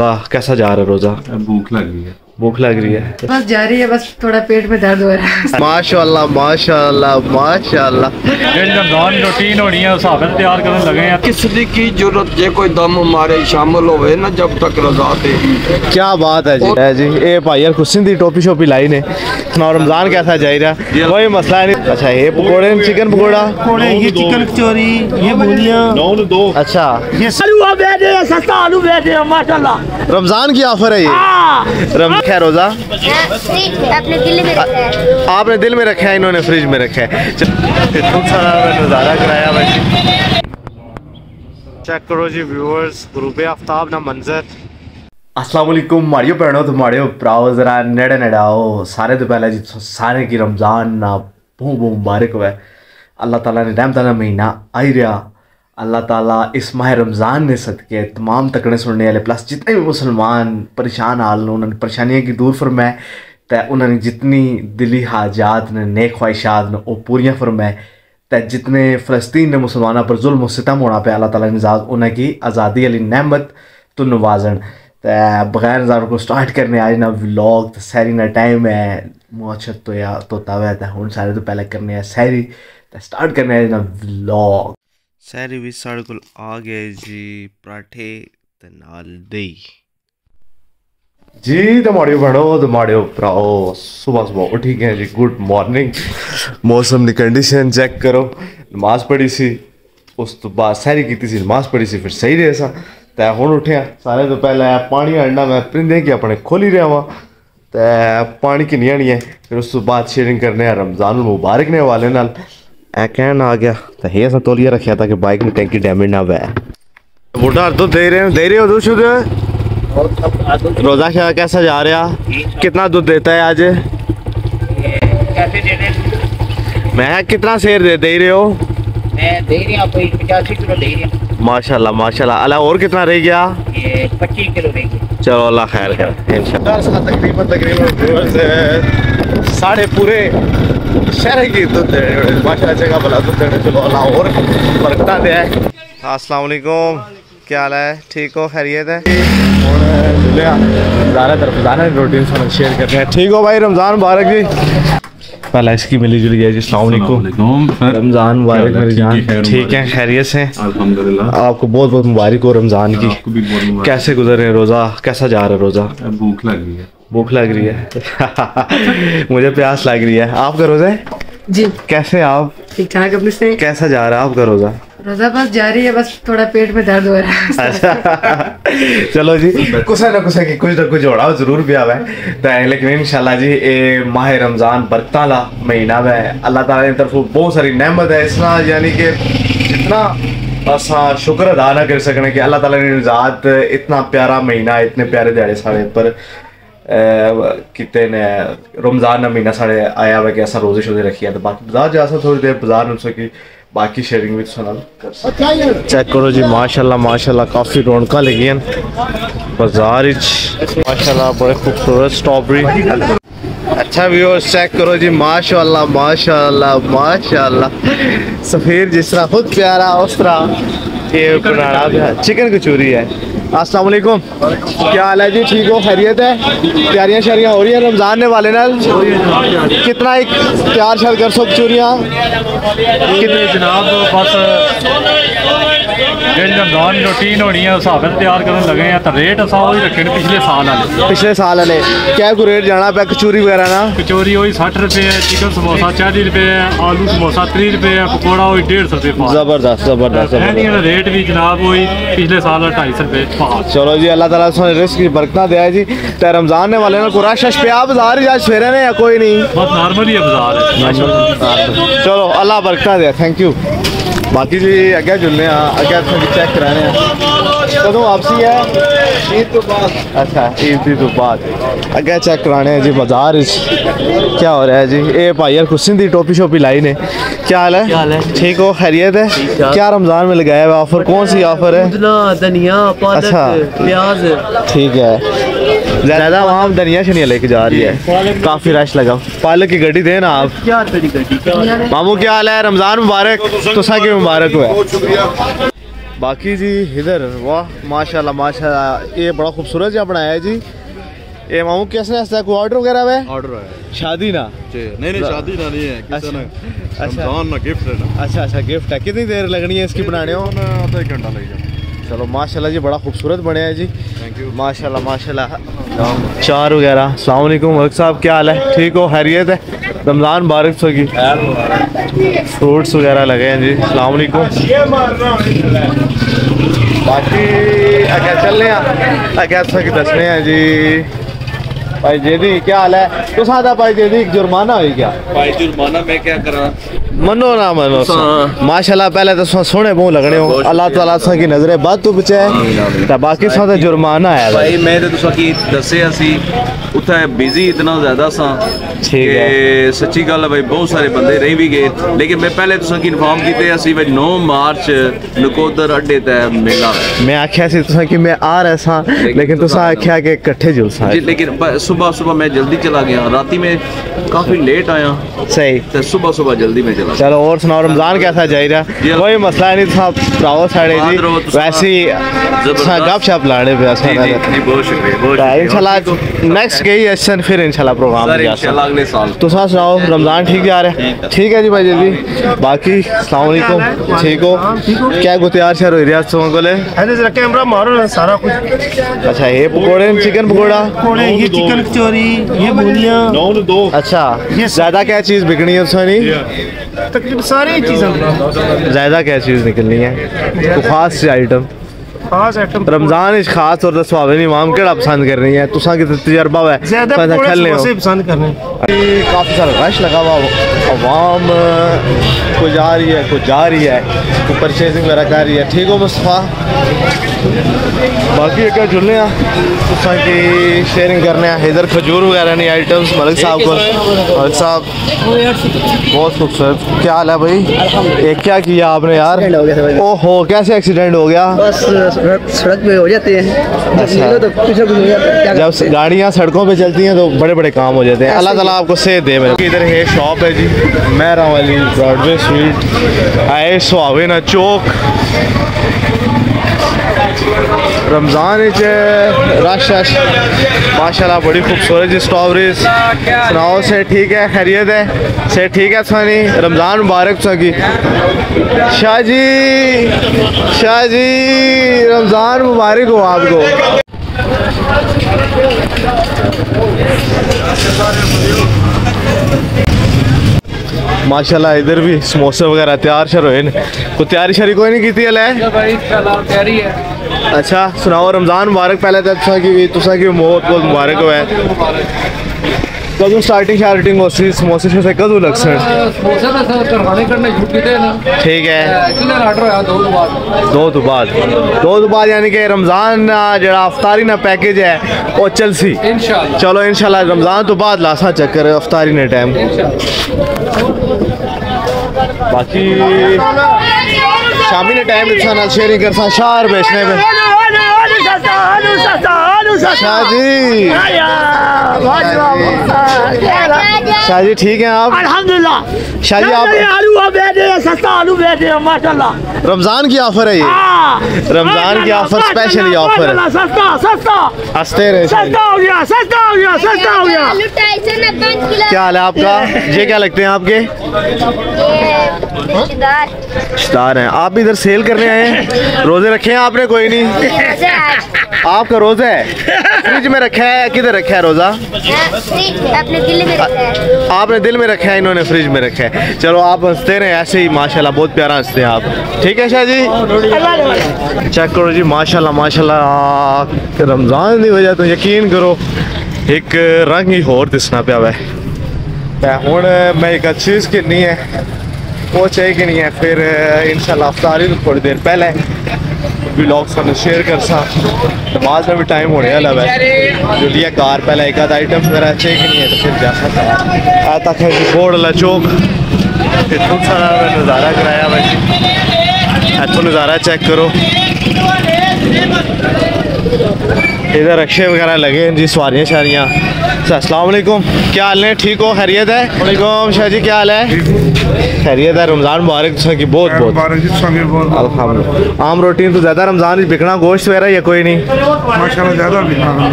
वाह कैसा जा रहा है रोजा? भूख लग गई है। भूख लग रही है। बस जा रही है बस थोड़ा पेट में दर्द हो रहा है। माशाल्लाह माशाल्लाह माशाल्लाह। रमज़ान रूटीन होनी है साबित तैयार करने लगे हैं किसी की ज़रूरत जे कोई दम हमारे शामिल होवे ना जब तक रजा दे। क्या बात है जी है जी। ए भाई यार खुशी दी टोपी शोपी लाई ने। सुना रमज़ान कैसा जा रहा? कोई मसला नहीं। अच्छा ये पकोड़े चिकन पकोड़ा? पकोड़े ये चिकन कचौरी ये बूंदियाँ दो अच्छा। ये सलवा बैठे सस्ता आलू बैठे माशाल्लाह। रमज़ान की ऑफ़र है ये? हाँ। रमज़ान रम है रोजा? अपने दिल में रखा है। आपने दिल में रखा है इन्होंने फ्रिज में रखा है। चल, सारा नज़ारा कराया भाई। चेक करो जी व्यूअर्स ग्रुप आफ्ताब ना मंजर। अस्सलाम वालेकुम माड़ियो भैनों तो माड़ियो भराओ जरा नेड़े नेड़े आओ। सारे तो पहले जी सारे की रमज़ान ना बहुत बहुत मुबारक हुआ अल्लाह ताला ने रहमत का महीना आई रहा। अल्लाह ताला इस माह रमज़ान ने सदके, तमाम तकड़े सुनने वाले प्लस जितने भी मुसलमान परेशान हाल ने उन्होंने परेशानियाँ की दूर फरमाए, ते उन्होंने जितनी दिली हाजात ने, नेक ख्वाहिशात ने वो पूरियाँ फरमाए, ते जितने फ़लस्तीन ने मुसलमानों पर जुल्म सितम होना पे अल्लाह ताला ने निजात उनकी आज़ादी अली नहमत तो नवाजन। ते बगैर नज़ारों को स्टार्ट करने आज ना व्लॉग ते सैरी ना टाइम है मुआछत तो या तो तवे ते सारे तो पहले करने सैरी, ते स्टार्ट करने आज ना व्लॉग ਸਹਿਰੀ ਵੀ ਸਾਡੇ ਕੋਲ ਆ ਗਏ ਜੀ ਪਰਾਠੇ ਤੇ ਨਾਲ ਦਹੀਂ ਜੀ ਤੇ ਮਾੜਿਓ ਭਣੋ ਤੇ ਮਾੜਿਓ ਭਰਾਓ ਸਵੇਰ ਸਵੇਰ ਉੱਠੀ ਗਏ ਜੀ ਗੁੱਡ ਮਾਰਨਿੰਗ ਮੌਸਮ ਦੀ ਕੰਡੀਸ਼ਨ ਚੈੱਕ ਕਰੋ ਨਮਾਜ਼ ਪੜ੍ਹੀ ਸੀ ਉਸ ਤੋਂ ਬਾਅਦ ਸਹਿਰੀ ਕੀਤੀ ਸੀ ਨਮਾਜ਼ ਪੜ੍ਹੀ ਸੀ ਫਿਰ ਸਹੀ ਰਹੇ ਸਾਂ ਤੇ ਹੁਣ ਉੱਠਿਆ ਸਾਰੇ ਤੋਂ ਪਹਿਲਾਂ ਪਾਣੀ ਆਣਾ ਮੈਂ ਪ੍ਰਿੰਦੇ ਕਿ ਆਪਣੇ ਖੋਲੀ ਰਿਹਾ ਵਾਂ ਤੇ ਪਾਣੀ ਕਿੰਨੀ ਆਣੀ ਹੈ ਫਿਰ ਉਸ ਤੋਂ ਬਾਅਦ ਸ਼ੇਅਰਿੰਗ ਕਰਨੇ ਆ ਰਮਜ਼ਾਨ कैन आ गया तो ये सब तोलिया रखा था बाइक में टैंकी डैमेज ना हुआ वोटा तो दे रहे हैं दे रहे हो दूध शुद्ध रोजा क्या कैसा जा रहा कितना दूध देता है आज मैं कितना शेर दे दे रहे हो दे रही माशाल्लाह और कितना रह गया पच्चीस किलो रह गया चलो अल्लाह खैर खैर तकरीबन तकरीबन साढ़े पूरे रहे हो। जगह भला चलो अल्लाह और बरकता दे अस्सलाम वालेकुम। क्या हाल है? ठीक हो? खैरियत है? रूटीन शेयर करते हैं ठीक हो भाई रमज़ान मुबारक जी। पहला इसकी मिली जुली है जी अस्सलाम वालेकुम। वालेकुम। फिर रमज़ान मुबारक है? मेरी जान। ठीक है, है खैरियत से। अल्हम्दुलिल्लाह। आपको बहुत बहुत मुबारक हो रमज़ान की। कैसे गुजर रहे हैं रोज़ा? कैसा जा रहा है रोज़ा? भूख लग गई है। भूख लग रही है। मुझे प्यास लग रही है। आपका रोज़ा है जी। कैसे आप? ठीक ठाक अपने से? कैसा जा रहा है आपका रोज़ा रोजा बस जा रही है बस थोड़ा पेट में दर्द हो रहा है। अच्छा। चलो जी। कुछ ना कुछ की कुछ ना कुछ होना ज़रूर भी आवे तो लेकिन इंशाल्लाह जी ए माह रमज़ान बरकत वाला महीना है अल्लाह ताला की तरफ़ बहुत सारी नेमत है। इसना यानी कि जितना असा शुक्र अदा ना कर सकने कि अल्लाह ताला ने निजात इतना प्यारा महीना इतने प्यारे दिहाड़े साढ़े पर किते ने रमज़ान का महीना साढ़े आया हुआ कि असा रोज़े शोजे रखी है तो बाकी बाज़ार जा सा थोड़ी देर बाज़ार में सकी बाकी शेयरिंग भी सुना चेक करो जी माशाल्लाह माशाल्लाह काफ़ी रौनक लगी हैं। बाज़ार माशाल्लाह बड़े खूबसूरत स्ट्रॉबेरी अच्छा व्यूअर्स चेक करो जी माशाल्लाह माशाल्लाह माशाल्लाह। सफ़ेद जिस तरह खुद प्यारा उस तरह। ये बनाना चिकन कचूरी है। अस्सलाम वालेकुम क्या हाल है जी? ठीक हो? खैरियत है? तैयारियाँ शैरियाँ हो रही हैं रमज़ान ने वाले नाल? कितना एक तैयार शैर कर सो चूरियाँ जनाब, बस ਜਿਹੜੀ ਰਮਜ਼ਾਨ ਰੂਟੀਨ ਹੋਣੀ ਹੈ ਉਸ ਹਿਸਾਬ ਨਾਲ ਤਿਆਰ ਕਰਨ ਲੱਗੇ ਆ ਤਾਂ ਰੇਟ ਅਸਾਂ ਉਹੀ ਰੱਖੇ ਨੇ ਪਿਛਲੇ ਸਾਲ ਵਾਲੇ ਪਿਛਲੇ ਸਾਲ ਵਾਲੇ ਕਿਆ ਕੋ ਰੇਟ ਜਾਣਾ ਪਿਆ ਕਚੂਰੀ ਵਗੈਰਾ ਨਾ ਕਚੂਰੀ ਉਹੀ 60 ਰੁਪਏ ਚਿਕਨ ਸਮੋਸਾ 40 ਰੁਪਏ ਆਲੂ ਸਮੋਸਾ 30 ਰੁਪਏ ਪਕੌੜਾ ਉਹੀ 150 ਰੁਪਏ ਪਾਉ ਜ਼ਬਰਦਸਤ ਜ਼ਬਰਦਸਤ ਇਹਨਾਂ ਦਾ ਰੇਟ ਵੀ ਜਨਾਬ ਉਹੀ ਪਿਛਲੇ ਸਾਲ ਵਾਲਾ 250 ਰੁਪਏ ਪਾਉ ਚਲੋ ਜੀ ਅੱਲਾਹ ਤਾਲਾ ਸਾਨੂੰ ਰਿਸਕ ਦੀ ਬਰਕਤਾਂ ਦੇ ਜੀ ਤੇ ਰਮਜ਼ਾਨ ਨੇ ਵਾਲੇ ਨਾਲ ਕੋ ਰਸ਼ ਪਿਆ ਬਾਜ਼ਾਰ ਜਾਂ ਸਵੇਰੇ ਨੇ ਕੋਈ ਨਹੀਂ ਬਹੁਤ ਨਾਰਮਲ ਹੀ ਹੈ ਬਾਜ਼ਾਰ ਚਲੋ ਅੱਲਾਹ ਬਰਕਤਾਂ ਦੇ ਥੈਂਕ ਯੂ दे बाकी जी अगे जुलने अगे चेक कराने कदों वापसी है? ईद तो बाद। अच्छा ईद दी तो बाद। अगे चेक कराने हैं जी बाज़ार। क्या हो रहा है जी? ए भाई यार कुछ सिंधी टोपी शोपी लाई ने। क्या हाल है? ठीक हो? खैरियत है? क्या रमज़ान में लगाया हुआ ऑफ़र कौन सी ऑफ़र है? धनिया पालक अच्छा। प्याज। ठीक है। ज़्यादा वहाँ धनिया शनिया लेके जा रही है। काफ़ी रश लगा। पालक की गड्डी देना आप। क्या मामू क्या हाल है? रमज़ान मुबारक। तुसा की मुबारक हुआ बाकी जी इधर वाह माशाल्लाह माशाल्लाह ये बड़ा खूबसूरत जहाँ बनाया है जी। ये मामू कैसे ऐसा कोई ऑर्डर वगैरह है ऑर्डर है। शादी ना? नहीं नहीं शादी ना नहीं है। अच्छा। ने अच्छा। ना गिफ्ट है ना अच्छा अच्छा गिफ्ट है। कितनी देर लगनी है इसकी बनाने ना आधा एक घंटा लगेगा चलो माशाल्लाह जी बड़ा खूबसूरत बने हैं जी। थैंक यू माशाल्लाह माशाल्लाह। चार वगैरह। सलामकुम वर्क साहब, क्या हाल है? ठीक हो? हैरियत है? रमज़ान बारिश होगी फ्रूट्स वगैरह लगे हैं जी। अस्सलाम बाकी अगर चलने अगर सो की दसने हैं जी। भाई जेदी क्या हाल है? तो सादा भाई जेदी जुर्माना हुई क्या भाई जुर्माना मैं क्या करा? मनो ना मनो माशाल्लाह पहले तो सोने मुँह लगने हो। अल्लाह ताला सा की नज़रें बात तो बचे ता बाकी सा जुर्माना है भाई। मैं तो तुसा की दसया सी उठा बिज़ी इतना ज़्यादा सा ठीक है। सच्ची गल है भाई बहुत सारे बंदे रह भी गए लेकिन मैं पहले तुसा की इन्फॉर्म कीते असि भाई 9 मार्च नकोदर अड्डे ते मेला। मैं आख्या सी तुसा की मैं आ रहा सा लेकिन तुसा आख्या के इकट्ठे जुलसा लेकिन सुबह सुबह मैं जल्दी चला गया। राती में काफ़ी लेट आया। सही। तो सुबह सुबह जल्दी में चला चलो और सुनाओ रमज़ान कैसा जा रहा कोई मसला नहीं था। भराओ साढ़े जी। वैसे ही ज़बरदस्त। गप शप लाने पे जी जी जी बहुत शुक्रिया बहुत इंशाल्लाह नेक्स्ट गई असन फिर इंशाल्लाह प्रोग्राम जा इंशाल्लाह अगले साल। तुसा सुनाओ रमज़ान ठीक जा रहा है? ठीक है। जी भाई जल्दी बाकी अस्सलाम वालेकुम। ठीक हो? क्या को तैयार शहर हो रियाज तुम को जरा कैमरा मारो सारा कुछ। अच्छा ये पकोड़े चिकन पकोड़ा? कोड़े ये चिकन कचौरी ये बोलियाँ नौ दो। अच्छा। ज़्यादा क्या चीज़ बिकनी है सोनी नहीं? तकरीबन सारी चीज़ें। ज़्यादा क्या चीज़ निकलनी है? तो खास से खास आइटम रमज़ान इस खास और सुहावे इमाम केड़ा पसंद कर रही है? तुसा की तजर्बा है ज़्यादा खेलने हो। समोसे पसंद करने। काफ़ी सारा रश लगा हुआ अवाम को जा रही है को जा रही है। को परचेजिंग वगैरह कर रही है। ठीक हो मुस्तफ़ा? बाकी एक जुलने तुसा की शेयरिंग करने इधर खजूर वगैरह नहीं आइटम्स मलिक साहब को। मलिक साहब बहुत खूबसूरत। क्या हाल है भाई? एक क्या किया आपने यार? ओहो कैसे एक्सीडेंट हो गया? बस सड़क पे हो जाते हैं। जब अच्छा। तो कुछ कुछ हो जाता है। जब गाड़ियाँ सड़कों पे चलती हैं तो बड़े बड़े काम हो जाते हैं। अल्लाह ताला आपको सेहत दे मेरे। इधर है? शॉप है जी। मैरा वाली ब्रॉडवे स्वीट आए सुहावे ना चौक। Ramzan rush rush. माशाल्लाह, बड़ी खूबसूरत जी स्ट्रॉबेरीज सुनाओ से ठीक है? खैरियत है? से ठीक है सनी रमज़ान मुबारक सकी शाह जी शाह जी, रमज़ान मुबारक हो आपको। माशाल्लाह, इधर भी समोसे वगैरह तैयार शर होए तैयारी शरी कोई नहीं की हले? अच्छा सुनाओ रमज़ान मुबारक पहले तो अच्छा कि तुसा कि बहुत बहुत मुबारक होवे कदू स्टार्टिंग शार्टिंग होसी समोसे से कदू लग सर समोसे तो सर करवाने करने ना। ठीक है। दो दो बाद। दो दो बाद। दो दो बाद यानी कि रमज़ान जेड़ा इफ्तारी ना पैकेज है वो चलसी। इंशाल्लाह चलो इंशाल्लाह रमज़ान तो बाद लासा चक्कर अफतारी ने टाइम बाकी शामी ने टाइम इंसान शेयरिंग कर सा शार बेचने में शाह जी शाह जी ठीक हैं आप? अल्हम्दुलिल्लाह। शाह जी आप आलू बेचे सस्ता आलू बेचे माशाल्लाह। रमज़ान की ऑफ़र है ये। रमज़ान की ऑफ़र स्पेशल ये ऑफ़र है। सस्ता सस्ता। हँसते रहे सस्ता हो गया सस्ता हो गया सस्ता हो गया। लुटा ऐसे ना पाँच किलो। क्या हाल है आपका? ये क्या लगते हैं आपके? रिश्तेदार। रिश्तेदार हैं। आप भी इधर सेल करने आए हैं? रोज़े रखे हैं आपने? कोई नहीं। आपका रोजा है? फ्रिज में रखा है किधर रखा है रोजा? हाँ, अपने दिल में रखा है। आपने दिल में रखा है इन्होंने फ्रिज में रखा है। चलो आप हँसते रहे ऐसे ही माशाल्लाह बहुत प्यारा हँसते हैं आप। ठीक है शाह जी? चेक करो जी माशाल्लाह माशाल्लाह रमज़ान की वजह तो यकीन करो एक रंग ही होर दिसना पिया वै। ते हुन मैं एक अच्छी चीज़ किन्नी है वो चाहिए कि नहीं है फिर इंशाल्लाह अफ्तारी थोड़ी देर पहले। ब्लॉग सानू शेयर कर सा। नमाज़ में भी टाइम होने वाला है जो लिया कार पहले एक आध आइटम वगैरह चेक नहीं है तो फिर जा सकता है। तक है बोर्ड वाला चौक। इतना सारा नज़ारा कराया भाई इतों नज़ारा चेक करो। इधर रक्शे वगैरह लगे हैं जी सवारियाँ शारियाँ। अस्सलाम वालेकुम। क्या हाल है? ठीक हो? खैरियत है? वालेकुम। शाह जी क्या हाल है? खैरियत है। रमज़ान मुबारक तुसा की बहुत बहुत। अल्हम्दुलिल्लाह। आम रोटी तो ज़्यादा रमज़ान बिकना गोश्त वगैरह या कोई नहीं? माशाल्लाह ज़्यादा बिकना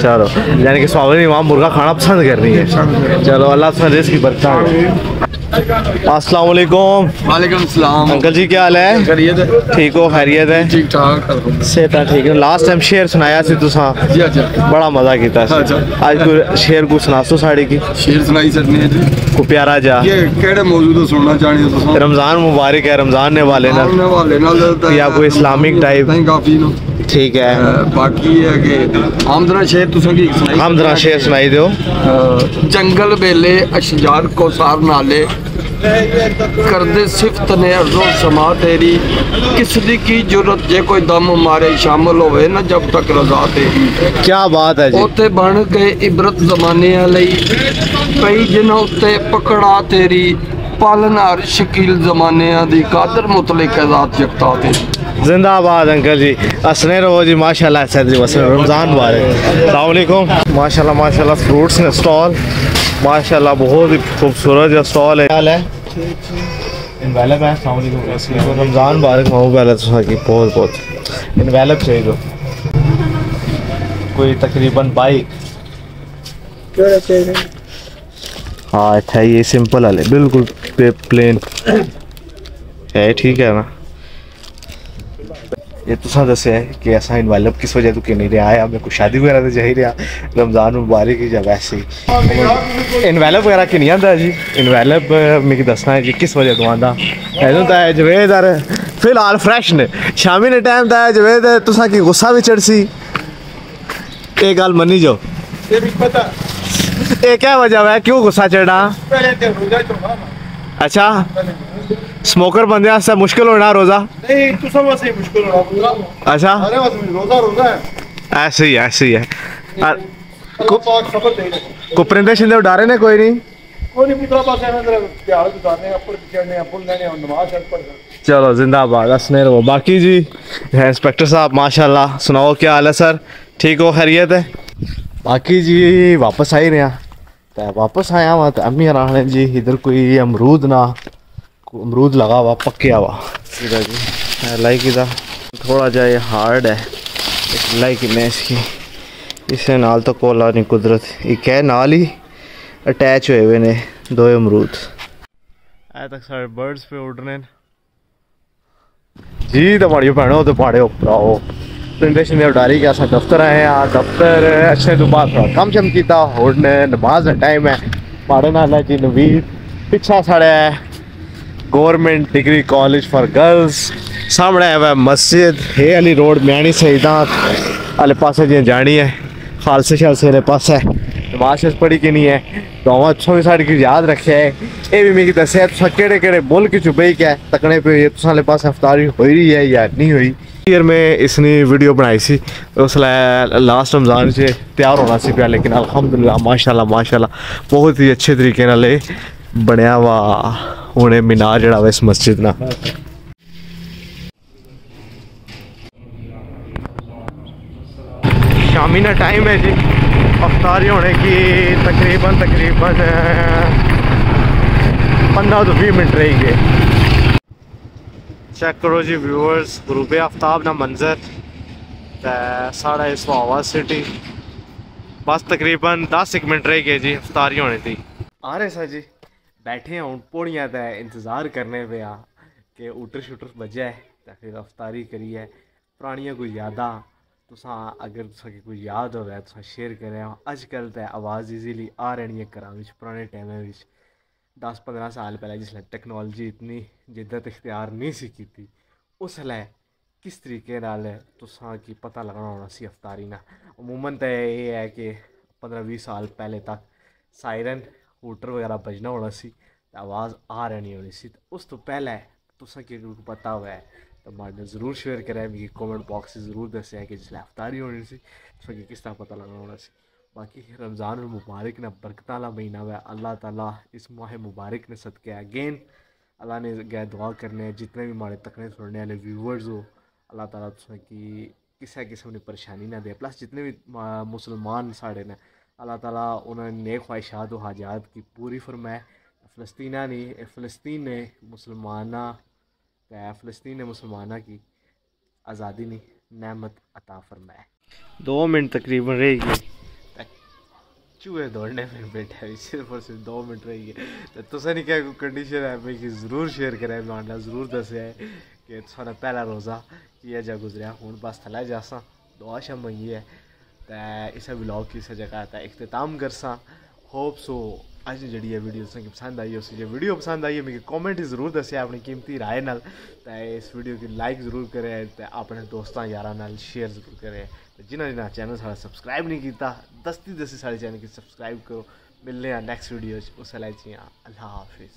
चलो यानी कि स्वागत इमाम मुर्गा खाना पसंद कर रही है। चलो अल्लाह रिस्क की बरकत। अस्सलाम वालेकुम वालेकुम सलाम। अंकल जी क्या हाल है? खैरियत है? ठीक हो खैरियत है? ठीक ठाक सेहत ठीक है। लास्ट टाइम शेर सुनाया सी तुसा। जी अच्छा। बड़ा मज़ा कीता। अच्छा। आज कोई शेर को सुनासो साड़ी की? शेर सुनाई सकने जी। को प्यारा जा। ये केड़े मौजूद सुनना चाहनी तुम रमज़ान मुबारक है रमज़ान ने वाले ना वाले तो या कोई इस्लामिक टाइप काफ़ी नो। ठीक है अ, बाकी है कि आमदना शेर तुसा की सुनाई हम जरा शेर सुनाई दो अ, जंगल बेले अशजार को सार नाले करदे सिफत ने अर्जो समा तेरी किस दी की जरूरत जे कोई दम मारे शामिल होवे ना जब तक रजा तेरी क्या बात है जी ਉੱਤੇ ਬਣ ਕੇ ਇਬਰਤ ਜ਼ਮਾਨਿਆਂ ਲਈ ਪਈ ਜਿਨ੍ਹਾਂ ਉੱਤੇ ਪਕੜਾ ਤੇਰੀ ਪਾਲਨਹਾਰ ਸ਼ਕੀਲ ਜ਼ਮਾਨਿਆਂ ਦੀ ਕਾਦਰ ਮੁਤਲਕ ਹੈ ਜ਼ਾਤ ਜਗਤਾ ਤੇਰੀ जिंदाबाद अंकल जी। असने रहो जी माशाल्लाह सैदरी वसलम रमज़ान मुबारक। अस्सलाम वालेकुम। माशाल्लाह माशाल्लाह फ्रूट्स ने स्टॉल। माशाल्लाह बहुत ही खूबसूरत जो स्टॉल है। हाल है? इनवेलप है रमज़ान मुबारक महबूब है की। बहुत बहुत। इनवेलप चाहिए कोई तकरीबन बाइक हाँ? था ये सिंपल वाले। बिल्कुल प्लेन है ठीक है ना? ये तुसा दसे है कि ऐसा इन्वेलप किस वजह तो कि नहीं रहा? है हमें कुछ शादी वगैरह तो जा ही रहा। रमज़ान मुबारक ही जब ऐसे ही। इन्वेलप वगैरह कि नहीं आता जी? इन्वेलप मिगी दसना है जी किस वजह तो आंदा? ऐसा तो है जवेद यार। फ़िलहाल फ्रैश ने। शामी ने टाइम था जवेद तुसा की गुस्सा भी चढ़सी। ये गल मन्नी जाओ। ये क्या वजह है क्यों गुस्सा चढ़ना अच्छा। स्मोकर बंदे आस्तै मुश्किल होना रोजा। नहीं तुसा वास्ते मुश्किल होना अच्छा? वास्ते रोजा रोजा है। ऐसे ही ऐसे ही है। और अल्लाह पाक सबर दे को परिंदे शिंदे उडारे ने कोई नहीं? है चलो जिंदाबाद हंसने रहो बाकी जी है इंस्पेक्टर साहब माशाल्लाह सुनाओ क्या हाल है सर? ठीक हो खैरियत है? बाकी जी वापस आई रहे। तो वापस आया तो अम्मी जी इधर कोई अमरूद ना। अमरूद लगा हुआ पक्या हुआ। इधर जी लाइक इधर थोड़ा जा ये हार्ड है इस लाइक में इसकी इसे नाल तो कोला नहीं कुदरत। एक है नाल ही अटैच हुए हुए ने दो अमरूद। अज तक सारे बर्ड्स पे उड़ रहे जी तो माड़ियो भैनो तो पाड़े उप्पर आओ प्रेजेंटेशन में उडारी के असां दफ्तर आए हैं दफ्तर अच्छे तो बाद थोड़ा कम शम कीता हुन नमाज़ दा टाइम है। पाड़े नाल जी नवीद पिछा साढ़े government degree college for girls. सामने है वह मस्जिद। हे अली रोड म्याणी शहीदा आले पासे जी जानी है। खालसे शालसे आले पासे। नमाज़ शमाज पढ़ी कि नहीं है? दुआ अच्छा भी साढ़े की याद रखे है। ये भी मिगी दस केड़े केड़े मुल्क च बेही के तकने पे ये तुसा पास अफ्तारी हो रही है या नहीं हुई? ईयर में इसने वीडियो बनाई सी। उसलै लास्ट रमज़ान च त्यार होना सी पिया, लेकिन अल्हम्दुलिल्लाह, माशाल्लाह माशाल्लाह, बहुत ही अच्छे तरीके नाल एह् बनेआ एह् मीनार जेह्ड़ा इस मस्जिद ना शामी ना टाइम है जी। अफ्तारी होने की तकरीबन तकरीबन पंद्रह तो बीस मिनट रही गए चेक करो जी व्यूअर्स गुरूब आफ्ताब ना मंजर साढ़ा इस हवा सिटी बस तकरीबन दस एक मिनट रह गए जी अफ्तारी होने थी आ रहे सर जी। बैठे हैं हूँ पौड़ियाँ ते इंतज़ार करने पे आ, कि उटर शुटर बजे ते फिर अफ्तारी करिए पुरानियाँ कोई यादां, तुसां अगर तुसें कोई याद तुसां शेयर करेओ अज्जकल ते आवाज़ इजीली आ रही है घरां बिच पुराने दस पंद्रह साल पैह्लें जिसलै टेक्नोलॉजी इतनी जिद्दत इख्तियार नहीं सी कीती, उसलै किस तरीके नाल पता लगना होना सी अफ्तारी ना अमूमन ते एह् है कि पंद्रह बीस साल पहले तक सायरन हूटर वगैरह बजना होना सी, ते आवाज़ आ रहनी होनी सी। ते उस तो पैह्लें तुसें कि पता होऐ तो माड़े ज़रूर शेयर करें मिगी कमेंट बॉक्स ज़रूर दस्सेआ कि जिसलै अफ्तारी होनी सी, तुसें किस तरह पता लगना होना सी। बाकी रमज़ान मुबारक ने बरकत आह्ला महीना हुआ अल्लाह ताला इस माह मुबारक ने सदके अगेन। अल्लाह ने गै दुआ करने, जितने भी माड़े तकने सुनने वाले व्यूवर्स हो, अल्लाह ताला तुसें कि किसै किस्म दी परेशानी ना दे। प्लस जितने भी मुसलमान साढ़े न अल्लाह ताला उन्होंने नेक ख्वाहिशात व हाजात की पूरी फरमाए। फ़लस्तीना ने फ़लस्तीन ने मुसलमाना फ़लस्तीन ने मुसलमाना की आज़ादी ने नेमत अता फरमाए। दो मिनट तकरीबन रहेगी चूहे दौड़ने में बैठा है सिर्फ़ और सिर्फ़ दो मिनट रही है तो तुसें नहीं क्या कोई कंडीशन है मैं कि ज़रूर शेयर करें मांडा ज़रूर दस्सेआ है कि थोड़ा पहला रोज़ा किया जा गुजरिया हूँ बस थल्लै जासां दुआ शा मंगी है इस ब्लॉग की इस जगह ते इख्तिताम करसां। होप सो अज जी वीडियो तुसेंगी पसंद आई उस जे वीडियो पसंद आई है कमेंट ज़रूर दस्सेआ अपनी कीमती राय नाल। ते इस वीडियो की लाइक ज़रूर करें, ते अपने दोस्तों, यारां शेयर ज़रूर करें। ते जिन्हें जिन्हें चैनल साढ़ा सब्सक्राइब नहीं किया दस्ती दस्ती साढ़े चैनल की सब्सक्राइब करो। मिलने नेक्स्ट वीडियो उस अल्लाह हाफिज़।